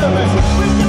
to me.